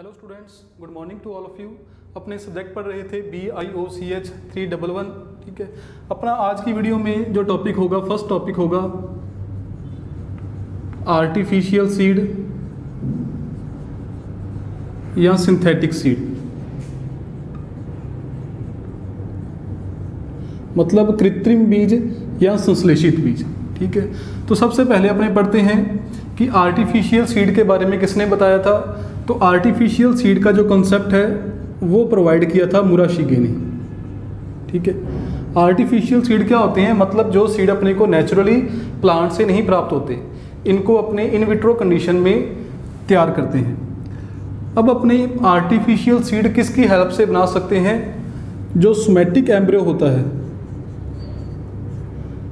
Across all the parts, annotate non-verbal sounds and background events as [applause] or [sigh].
Hello students good morning to all of you अपने subject पढ़ रहे थे B I O C H three double one ठीक है? अपना आज की वीडियो में जो टॉपिक होगा फ़र्स्ट टॉपिक होगा आर्टिफिशियल सीड या सिंथेटिक सीड मतलब कृत्रिम बीज या संश्लेषित बीज, ठीक है? तो सबसे पहले अपने पढ़ते हैं कि आर्टिफिशियल सीड के बारे में किसने बताया था? तो आर्टिफिशियल सीड का जो कॉन्सेप्ट है, वो प्रोवाइड किया था मुराशिगे ने। ठीक है? आर्टिफिशियल सीड क्या होते हैं? मतलब जो सीड अपने को नेचुरली प्लांट से नहीं प्राप्त होते, इनको अपने इन विट्रो कंडीशन में तैयार करते हैं। अब अपने आर्टिफिशियल सीड किसकी हेल्प से बना सकते हैं? जो सोमेटिक एम्ब्रियो होता है।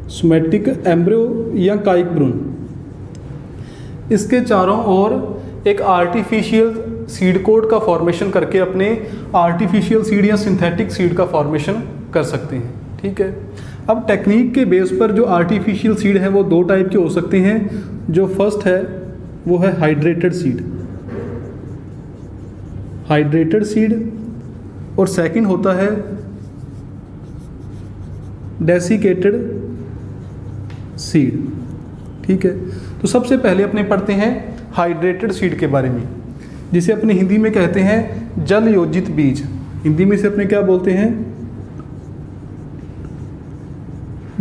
सोमेटिक एम्ब्रियो या काइक ब्रून इसके चारों ओर एक आर्टिफिशियल सीड कोड का फॉर्मेशन करके अपने आर्टिफिशियल सीड या सिंथेटिक सीड का फॉर्मेशन कर सकते हैं, ठीक है? अब टेक्निक के बेस पर जो आर्टिफिशियल सीड है, वो दो टाइप के हो सकते हैं। जो फ़र्स्ट है, वो है हाइड्रेटेड सीड हाइड्रेटेड सीड और सेकंड होता है डेसिकेटेड सीड ठीक है? तो सबसे पहले अपने पढ़ते हैं हाइड्रेटेड सीड के बारे में, जिसे अपने हिंदी में कहते हैं जल योजित बीज। हिंदी में इसे अपने क्या बोलते हैं?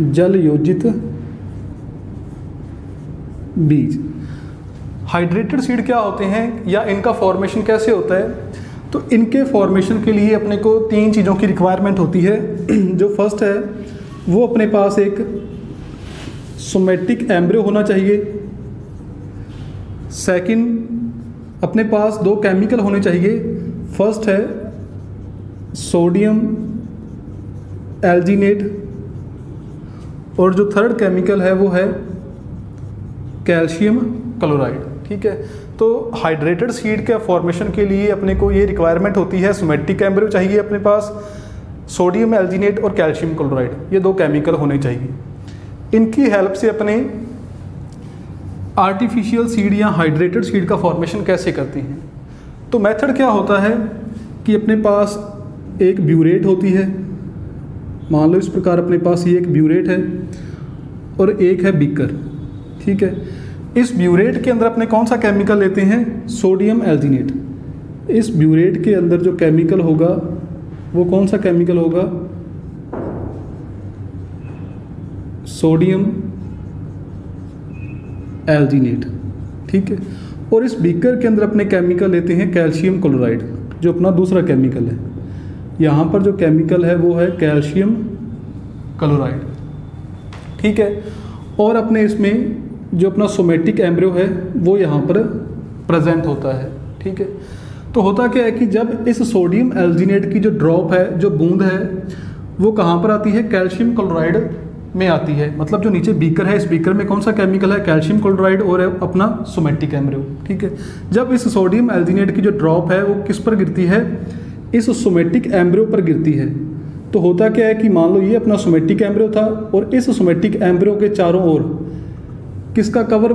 जल योजित बीज। हाइड्रेटेड सीड क्या होते हैं या इनका फॉर्मेशन कैसे होता है? तो इनके फॉर्मेशन के लिए अपने को तीन चीज़ों की रिक्वायरमेंट होती है। [clears throat] जो फ़र्स्ट है, वो अपने पास एक सोमेटिक एम्ब्रियो होना चाहिए। सेकंड अपने पास दो केमिकल होने चाहिए। फ़र्स्ट है सोडियम एल्जीनेट और जो थर्ड केमिकल है वो है कैल्शियम क्लोराइड ठीक है? तो हाइड्रेटेड सीड के फॉर्मेशन के लिए अपने को ये रिक्वायरमेंट होती है सोमेटिक एम्ब्रियो चाहिए अपने पास सोडियम एल्जीनेट और कैल्शियम क्लोराइड ये दो केमिकल होने चाहिए। इनकी हेल्प से अपने आर्टिफिशियल सीड या हाइड्रेटेड सीड का फॉर्मेशन कैसे करती हैं? तो मेथड क्या होता है कि अपने पास एक ब्यूरेट होती है। मान लो इस प्रकार अपने पास ये एक ब्यूरेट है और एक है बीकर, ठीक है? इस ब्यूरेट के अंदर अपने कौन सा केमिकल लेते हैं? सोडियम एल्जीनेट इस ब्यूरेट के अंदर जो केमिकल होगा, वो कौन सा केमिकल होगा? सोडियम एल्जीनेट ठीक है? और इस बीकर के अंदर अपने केमिकल लेते हैं कैल्शियम क्लोराइड जो अपना दूसरा केमिकल है। यहाँ पर जो केमिकल है, वो है कैल्शियम क्लोराइड ठीक है? और अपने इसमें जो अपना सोमेटिक एम्ब्रियो है, वो यहाँ पर प्रेजेंट होता है, ठीक है? तो होता क्या है कि जब इस सोडियम एल्जीनेट की जो ड्रॉप है, जो बूंद है, वो कहाँ पर आती है? कैल्शियम क्लोराइड में आती है। मतलब जो नीचे बीकर है, इस बीकर में कौन सा केमिकल है? कैल्शियम क्लोराइड और अपना सोमेटिक एम्ब्रियो ठीक है? जब इस सोडियम एल्जीनेट की जो ड्रॉप है, वो किस पर गिरती है? इस सोमेटिक एम्ब्रियो पर गिरती है। तो होता क्या है कि मान लो ये अपना सोमेटिक एम्ब्रियो था और इस सोमेटिक एम्ब्रियो के चारों ओर किसका कवर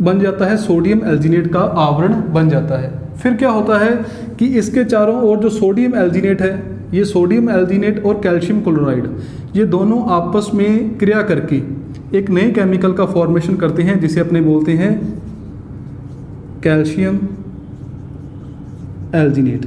बन जाता है? सोडियम एल्जीनेट का आवरण बन जाता है। फिर क्या होता है कि इसके चारों ओर जो सोडियम एल्जीनेट है, ये सोडियम एल्जीनेट और कैल्शियम क्लोराइड ये दोनों आपस में क्रिया करके एक नए केमिकल का फॉर्मेशन करते हैं, जिसे अपने बोलते हैं कैल्शियम एल्जीनेट।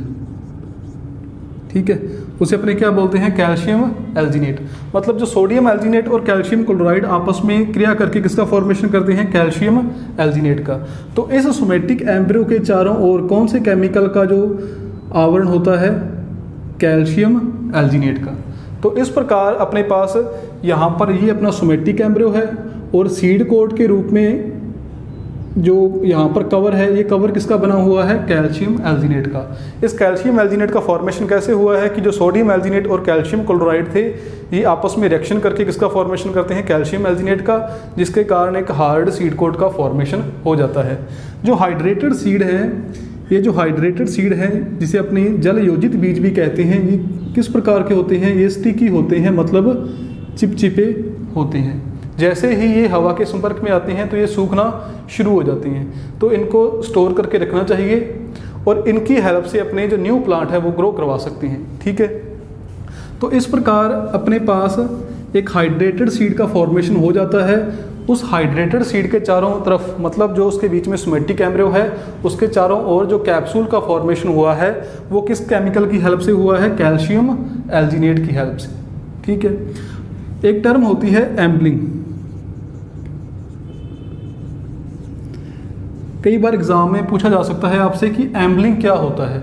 ठीक है? उसे अपने क्या बोलते हैं? Calcium alginate. मतलब जो सोडियम एल्जीनेट और कैल्शियम क्लोराइड आपस में क्रिया करके किसका फॉर्मेशन करते हैं? कैल्शियम एल्जीनेट का। तो इस सोमेटिक एम्ब्रियो के चारों ओर कौन से केमिकल का जो आवरण होता है? कैल्शियम एल्जीनेट का। तो इस प्रकार अपने पास यहाँ पर ये अपना सोमेटिक एम्ब्रियो है और सीड कोड के रूप में जो यहाँ पर कवर है, ये कवर किसका बना हुआ है? कैल्शियम एल्जीनेट का। इस कैल्शियम एल्जीनेट का फॉर्मेशन कैसे हुआ है कि जो सोडियम एल्जीनेट और कैल्शियम क्लोराइड थे, ये आपस में रिएक्शन करके किसका फॉर्मेशन करते हैं? कैल्शियम एल्जीनेट का, जिसके कारण एक हार्ड सीड कोड का फॉर्मेशन हो जाता है। जो हाइड्रेटेड सीड है ये जो हाइड्रेटेड सीड है, जिसे अपने जल योजित बीज भी कहते हैं, ये किस प्रकार के होते हैं? ये स्टिकी होते हैं मतलब चिपचिपे होते हैं। जैसे ही ये हवा के संपर्क में आते हैं तो ये सूखना शुरू हो जाते हैं। तो इनको स्टोर करके रखना चाहिए और इनकी हेल्प से अपने जो न्यू प्लांट है, वो ग्रो करवा सकते हैं। ठीक है? तो इस प्रकार अपने पास एक हाइड्रेटेड सीड का फॉर्मेशन हो जाता है उस हाइड्रेटेड सीड के चारों तरफ़ मतलब जो उसके बीच में सोमेटिक एम्ब्रियो है, उसके चारों ओर जो कैप्सूल का फॉर्मेशन हुआ है, वो किस केमिकल की हेल्प से हुआ है? कैल्शियम एल्जिनेट की हेल्प से। ठीक है? एक टर्म होती है एम्बलिंग कई बार एग्ज़ाम में पूछा जा सकता है आपसे कि एम्बलिंग क्या होता है?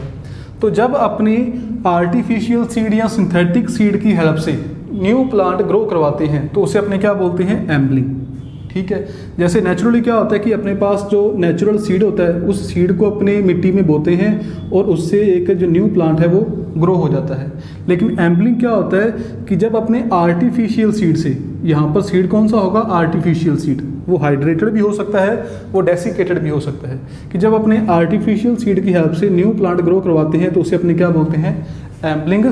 तो जब अपनी आर्टिफिशियल सीड या सिंथेटिक सीड की हेल्प से न्यू प्लांट ग्रो करवाते हैं तो उसे अपने क्या बोलते हैं? एम्बलिंग ठीक है? जैसे नेचुरली क्या होता है कि अपने पास जो नेचुरल सीड होता है, उस सीड को अपने मिट्टी में बोते हैं और उससे एक जो न्यू प्लांट है वो ग्रो हो जाता है। लेकिन एम्बलिंग क्या होता है कि जब अपने आर्टिफिशियल सीड से, यहाँ पर सीड कौन सा होगा? आर्टिफिशियल सीड वो हाइड्रेटेड भी हो सकता है, वो डेसिकेटेड भी हो सकता है। कि जब अपने आर्टिफिशियल सीड की हेल्प से न्यू प्लांट ग्रो करवाते हैं तो उसे अपने क्या बोलते हैं? एम्बलिंग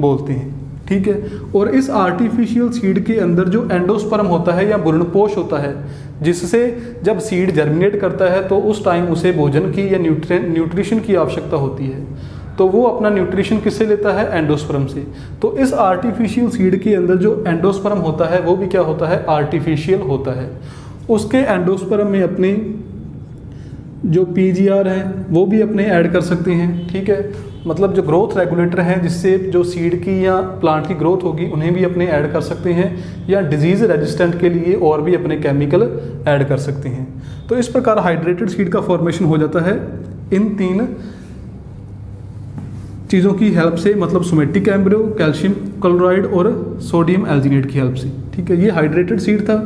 बोलते हैं। ठीक है? और इस आर्टिफिशियल सीड के अंदर जो एंडोस्पर्म होता है या बुरणपोष होता है, जिससे जब सीड जर्मिनेट करता है तो उस टाइम उसे भोजन की या न्यूट्रिशन की आवश्यकता होती है। तो वो अपना न्यूट्रिशन किससे लेता है? एंडोस्पर्म से। तो इस आर्टिफिशियल सीड के अंदर जो एंडोस्पर्म होता है, वो भी क्या होता है? आर्टिफिशियल होता है। उसके एंडोस्पर्म में अपने जो पीजीआर है, वो भी अपने ऐड कर सकते हैं, ठीक है? मतलब जो ग्रोथ रेगुलेटर हैं, जिससे जो सीड की या प्लांट की ग्रोथ होगी, उन्हें भी अपने ऐड कर सकते हैं या डिज़ीज़ रेजिस्टेंट के लिए और भी अपने केमिकल ऐड कर सकते हैं। तो इस प्रकार हाइड्रेटेड सीड का फॉर्मेशन हो जाता है। इन तीन चीज़ों की हेल्प से मतलब सोमेटिक एम्ब्रियो कैल्शियम क्लोराइड और सोडियम एल्जिनेट की हेल्प से। ठीक है, ये हाइड्रेटेड सीड था।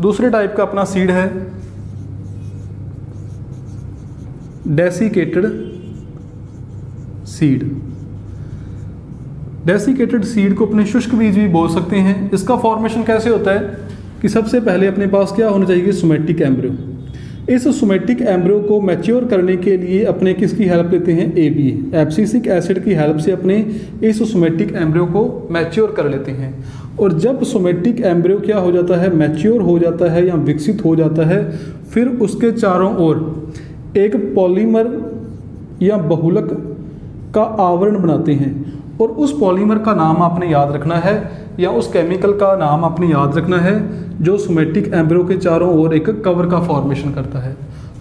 दूसरे टाइप का अपना सीड है। डेसिकेटेड सीड डेसिकेटेड सीड को अपने शुष्क बीज भी बोल सकते हैं। इसका फॉर्मेशन कैसे होता है? कि सबसे पहले अपने पास क्या होना चाहिए? सोमेटिक एम्ब्रियो इस सोमेटिक एम्ब्रियो को मैच्योर करने के लिए अपने किसकी हेल्प लेते हैं? ए बी एप्सिसिक एसिड की हेल्प से अपने इस सोमेटिक एम्ब्रियो को मैच्योर कर लेते हैं। और जब सोमेटिक एम्ब्रियो क्या हो जाता है? मैच्योर हो जाता है या विकसित हो जाता है, फिर उसके चारों ओर एक पॉलीमर या बहुलक का आवरण बनाते हैं और उस पॉलीमर का नाम आपने याद रखना है या उस केमिकल का नाम आपने याद रखना है जो सोमेटिक एम्ब्रो के चारों ओर एक कवर का फॉर्मेशन करता है।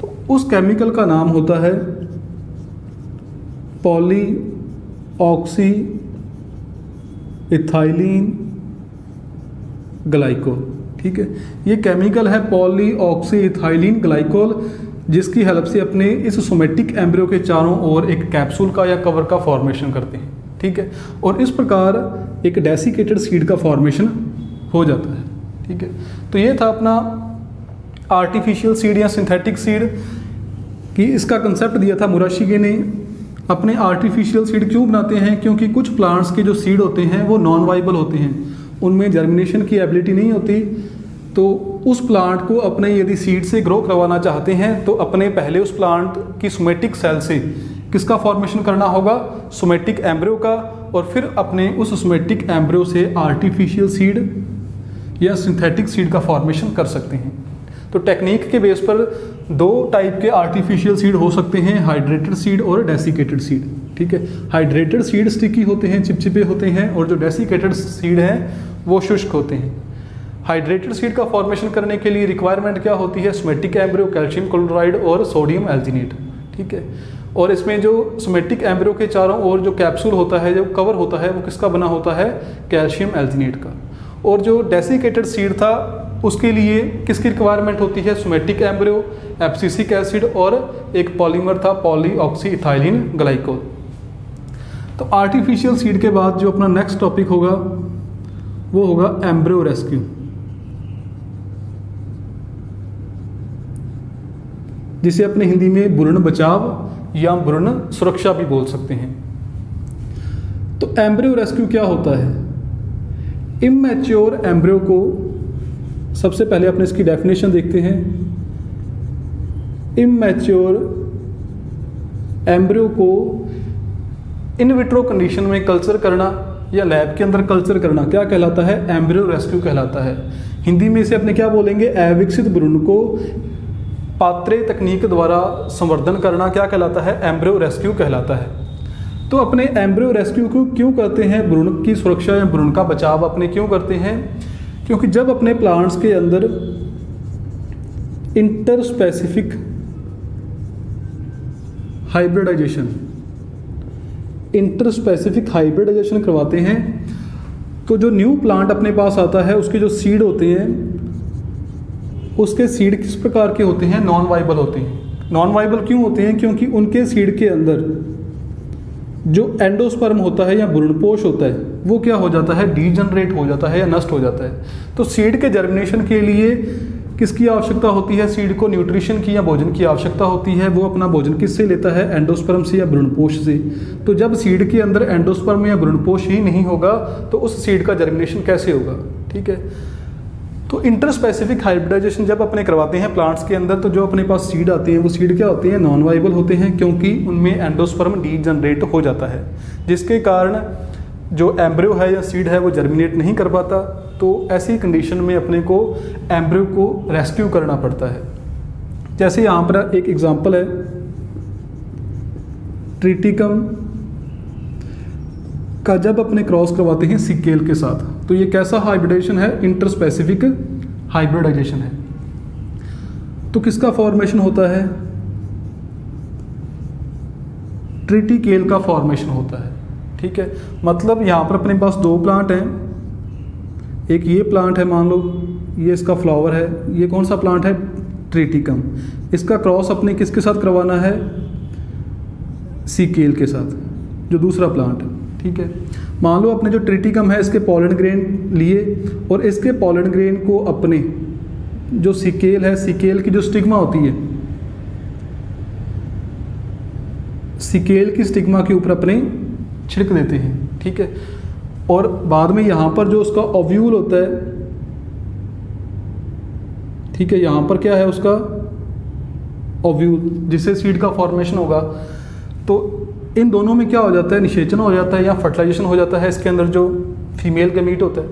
तो उस केमिकल का नाम होता है पॉली ऑक्सी इथाइलिन ग्लाइकोल ठीक है? ये केमिकल है पॉली ऑक्सी इथाइलिन ग्लाइकोल जिसकी हेल्प से अपने इस सोमेटिक एम्ब्रियो के चारों ओर एक कैप्सूल का या कवर का फॉर्मेशन करते हैं, ठीक है? और इस प्रकार एक डेसिकेटेड सीड का फॉर्मेशन हो जाता है, ठीक है? तो ये था अपना आर्टिफिशियल सीड या सिंथेटिक सीड कि इसका कंसेप्ट दिया था मुराशिगे ने। अपने आर्टिफिशियल सीड क्यों बनाते हैं? क्योंकि कुछ प्लांट्स के जो सीड होते हैं, वो नॉन वाइबल होते हैं। उनमें जर्मिनेशन की एबिलिटी नहीं होती। तो उस प्लांट को अपने यदि सीड से ग्रो करवाना चाहते हैं तो अपने पहले उस प्लांट की सोमेटिक सेल से किसका फॉर्मेशन करना होगा? सोमेटिक एम्ब्रियो का, और फिर अपने उस सोमेटिक एम्ब्रियो से आर्टिफिशियल सीड या सिंथेटिक सीड का फॉर्मेशन कर सकते हैं। तो टेक्निक के बेस पर दो टाइप के आर्टिफिशियल सीड हो सकते हैं हाइड्रेटेड सीड और डेसिकेटेड सीड ठीक है? हाइड्रेटेड सीड स्टिकी होते हैं, चिपचिपे होते हैं, और जो डेसिकेटेड सीड हैं, वो शुष्क होते हैं। हाइड्रेटेड सीड का फॉर्मेशन करने के लिए रिक्वायरमेंट क्या होती है? सोमेटिक एम्ब्रियो कैल्शियम क्लोराइड और सोडियम एल्जिनेट ठीक है? और इसमें जो सोमेटिक एम्ब्रियो के चारों ओर जो कैप्सूल होता है, जो कवर होता है, वो किसका बना होता है? कैल्शियम एल्जिनेट का। और जो डेसिकेटेड सीड था, उसके लिए किसकी रिक्वायरमेंट होती है? सोमेटिक एम्ब्रियो एप्सिसिक एसिड और एक पॉलीमर था पॉली ऑक्सी इथाइलिन ग्लाइकोल तो आर्टिफिशियल सीड के बाद जो अपना नेक्स्ट टॉपिक होगा, वो होगा एम्ब्रियो रेस्क्यू जिसे अपने हिंदी में बुरण बचाव या बुरण सुरक्षा भी बोल सकते हैं। तो एम्ब्रियो रेस्क्यू क्या होता है? इमेच्योर एम्ब्रियो को सबसे पहले अपने इसकी डेफिनेशन देखते हैं। इमेच्योर एम्ब्रियो को इन विट्रो कंडीशन में कल्चर करना या लैब के अंदर कल्चर करना, क्या कहलाता है? एम्ब्रियो रेस्क्यू कहलाता है। हिंदी में इसे अपने क्या बोलेंगे? अविकसित भ्रूण को पात्रे तकनीक द्वारा संवर्धन करना क्या कहलाता है? एम्ब्रियो रेस्क्यू कहलाता है। तो अपने एम्ब्रियो रेस्क्यू को क्यों करते हैं? भ्रूण की सुरक्षा या भ्रूण का बचाव अपने क्यों करते हैं? क्योंकि जब अपने प्लांट्स के अंदर interspecific hybridisation interspecific hybridisation करवाते हैं तो जो न्यू प्लांट अपने पास आता है, उसके जो सीड होते हैं उसके सीड किस प्रकार के होते हैं? नॉन वाइबल होते हैं। नॉन वाइबल क्यों होते हैं? क्योंकि उनके सीड के अंदर जो एंडोस्पर्म होता है या भ्रूणपोष होता है, वो क्या हो जाता है? डीजनरेट हो जाता है या नष्ट हो जाता है। तो सीड के जर्मिनेशन के लिए किसकी आवश्यकता होती है? सीड को न्यूट्रिशन की या भोजन की आवश्यकता होती है। वो अपना भोजन किससे लेता है? एंडोस्पर्म से या भ्रूणपोष से। तो जब सीड के अंदर एंडोस्पर्म या भ्रूणपोष ही नहीं होगा तो उस सीड का जर्मिनेशन कैसे होगा? ठीक है? तो इंटर स्पेसिफिक हाइब्रिडाइजेशन जब अपने करवाते हैं प्लांट्स के अंदर तो जो अपने पास सीड आते हैं, वो सीड क्या होते हैं? नॉन वाइबल होते हैं, क्योंकि उनमें एंडोस्पर्म डी जनरेट हो जाता है, जिसके कारण जो एम्ब्रियो है या सीड है, वो जर्मिनेट नहीं कर पाता। तो ऐसी कंडीशन में अपने को एम्ब्रियो को रेस्क्यू करना पड़ता है। जैसे यहाँ पर एक एग्ज़ाम्पल है। ट्रिटिकम का जब अपने क्रॉस करवाते हैं सिकेल के साथ। तो ये कैसा हाइब्रिडेशन है? इंटर स्पेसिफिक हाइब्रिडाइजेशन है। तो किसका फॉर्मेशन होता है? ट्रिटिकेल का फॉर्मेशन होता है। ठीक है? मतलब यहाँ पर अपने पास दो प्लांट हैं। एक ये प्लांट है, मान लो, ये इसका फ्लावर है। ये कौन सा प्लांट है? ट्रिटिकम इसका क्रॉस अपने किसके साथ करवाना है? सीकेल के साथ, जो दूसरा प्लांट है। ठीक है। मान लो अपने जो ट्रिटिकम है, इसके पॉलन ग्रेन लिए और इसके पॉलन ग्रेन को अपने जो सिकेल है, सिकेल की जो स्टिग्मा होती है, सिकेल की स्टिग्मा के ऊपर अपने छिड़क देते हैं, ठीक है। और बाद में यहाँ पर जो उसका ओव्यूल होता है, ठीक है, यहाँ पर क्या है उसका? ओव्यूल जिससे सीड का फॉर्मेशन होगा। तो इन दोनों में क्या हो जाता है? निषेचन हो जाता है या फर्टिलाइजेशन हो जाता है? इसके अंदर जो फीमेल का मीट होता है।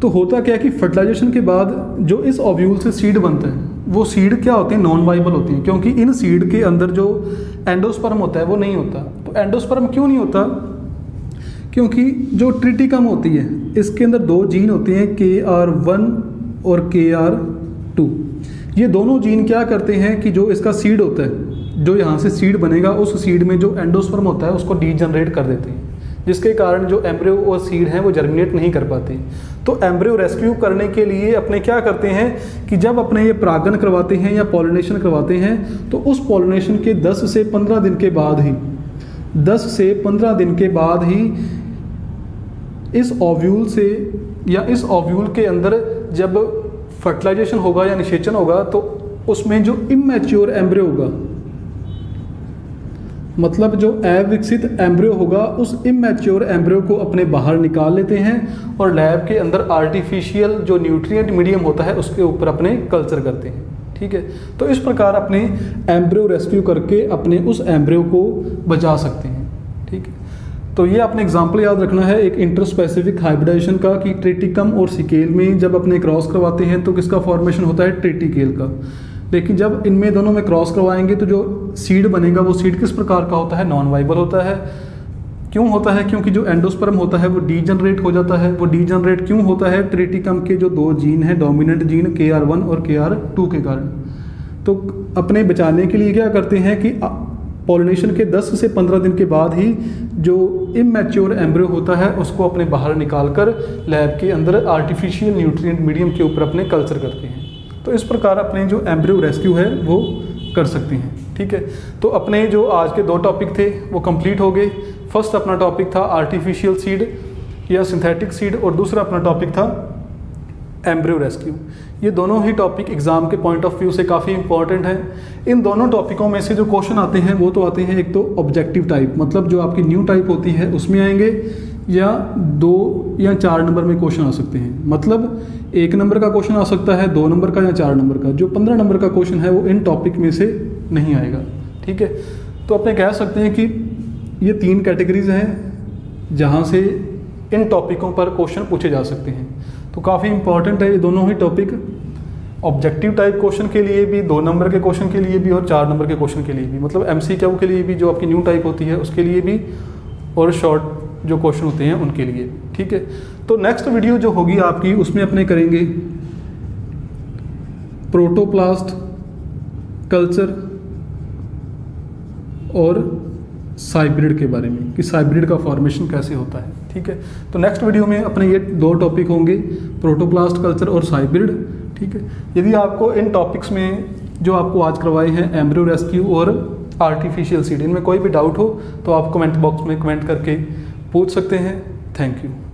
तो होता क्या है कि फर्टिलाइजेशन के बाद जो इस ओव्यूल से सीड बनता है, वो सीड क्या होते हैं? नॉन वाइबल होती हैं। क्योंकि इन सीड के अंदर जो एंडोस्पर्म होता है, वो नहीं होता। तो एंडोस्पर्म क्यों नहीं होता? क्योंकि जो ट्रिटिकम होती है, इसके अंदर दो जीन होते हैं के आर वन और के आर टू ये दोनों जीन क्या करते हैं कि जो इसका सीड होता है जो यहाँ से सीड बनेगा, उस सीड में जो एंडोस्पर्म होता है, उसको डीजनरेट कर देते हैं। जिसके कारण जो एम्ब्रियो और सीड हैं, वो जर्मिनेट नहीं कर पाते। तो एम्ब्रियो रेस्क्यू करने के लिए अपने क्या करते हैं कि जब अपने ये परागन करवाते हैं या पॉलिनेशन करवाते हैं तो उस पॉलिनेशन के 10 से 15 दिन के बाद ही 10 से 15 दिन के बाद ही इस ओव्यूल से या इस ओव्यूल के अंदर जब फर्टिलाइजेशन होगा या निषेचन होगा तो उसमें जो इमेच्योर एम्ब्रियो होगा मतलब जो अविकसित एम्ब्रियो होगा, उस इमेच्योर एम्ब्रियो को अपने बाहर निकाल लेते हैं और लैब के अंदर आर्टिफिशियल जो न्यूट्रिएंट मीडियम होता है, उसके ऊपर अपने कल्चर करते हैं। ठीक है? तो इस प्रकार अपने एम्ब्रियो रेस्क्यू करके अपने उस एम्ब्रियो को बचा सकते हैं। ठीक है? तो ये आपने एग्ज़ाम्पल याद रखना है, एक इंटर स्पेसिफिक हाइब्रिडाइजेशन का कि ट्रेटिकम और सिकेल में जब अपने क्रॉस करवाते हैं तो किसका फॉर्मेशन होता है? ट्रेटिकेल का। लेकिन जब इनमें दोनों में क्रॉस करवाएँगे तो जो सीड बनेगा, वो सीड किस प्रकार का होता है? नॉन वाइबल होता है। क्यों होता है? क्योंकि जो एंडोस्पर्म होता है, वो डीजनरेट हो जाता है। वो डीजनरेट क्यों होता है? ट्रेटिकम के जो दो जीन हैं dominant gene K R one और के आर टू के कारण। तो अपने बचाने के लिए क्या करते हैं कि पॉलिनेशन के 10 से 15 दिन के बाद ही जो इमेच्योर एम्ब्रियो होता है, उसको अपने बाहर निकाल कर लैब के अंदर आर्टिफिशियल न्यूट्रिएंट मीडियम के ऊपर अपने कल्चर करते हैं। तो इस प्रकार अपने जो एम्ब्रियो रेस्क्यू है, वो कर सकते हैं, ठीक है? तो अपने जो आज के दो टॉपिक थे, वो कंप्लीट हो गए। फ़र्स्ट अपना टॉपिक था आर्टिफिशियल सीड या सिंथेटिक सीड और दूसरा अपना टॉपिक था एम्ब्रियो रेस्क्यू ये दोनों ही टॉपिक एग्ज़ाम के पॉइंट ऑफ़ व्यू से काफ़ी इंपॉर्टेंट हैं। इन दोनों टॉपिकों में से जो क्वेश्चन आते हैं, वो तो आते हैं एक तो ऑब्जेक्टिव टाइप मतलब जो आपकी न्यू टाइप होती है, उसमें आएँगे। या दो या चार नंबर में क्वेश्चन आ सकते हैं। मतलब एक नंबर का क्वेश्चन आ सकता है, दो नंबर का या चार नंबर का। जो पंद्रह नंबर का क्वेश्चन है, वो इन टॉपिक में से नहीं आएगा। ठीक है? तो अपने कह सकते हैं कि ये तीन कैटेगरीज हैं, जहाँ से इन टॉपिकों पर क्वेश्चन पूछे जा सकते हैं। तो काफ़ी इंपॉर्टेंट है ये दोनों ही टॉपिक। ऑब्जेक्टिव टाइप क्वेश्चन के लिए भी, दो नंबर के क्वेश्चन के लिए भी और चार नंबर के क्वेश्चन के लिए भी। मतलब एम के लिए भी, जो आपकी न्यू टाइप होती है, उसके लिए भी और शॉर्ट जो क्वेश्चन होते हैं उनके लिए, ठीक है? तो नेक्स्ट वीडियो जो होगी आपकी, उसमें अपने करेंगे प्रोटोप्लास्ट कल्चर और साइब्रिड के बारे में, कि साइब्रिड का फॉर्मेशन कैसे होता है, ठीक है? तो नेक्स्ट वीडियो में अपने ये दो टॉपिक होंगे प्रोटोप्लास्ट कल्चर और साइब्रिड ठीक है? यदि आपको इन टॉपिक्स में जो आपको आज करवाए हैं एम्ब्रियो रेस्क्यू और आर्टिफिशियल सीड इनमें कोई भी डाउट हो तो आप कमेंट बॉक्स में कमेंट करके पूछ सकते हैं। Thank you